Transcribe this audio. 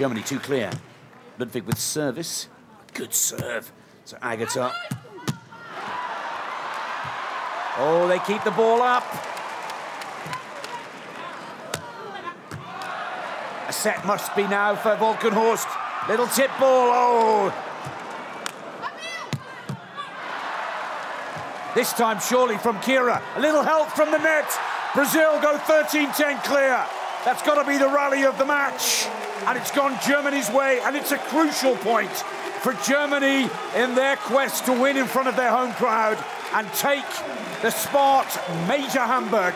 Germany two clear. Ludwig with service. Good serve. So Agatha. Oh, they keep the ball up. A set must be now for Walkenhorst. Little tip ball. Oh. This time, surely from Kira. A little help from the net. Brazil go 13-10 clear. That's got to be the rally of the match. And it's gone Germany's way, and it's a crucial point for Germany in their quest to win in front of their home crowd and take the smart major Hamburg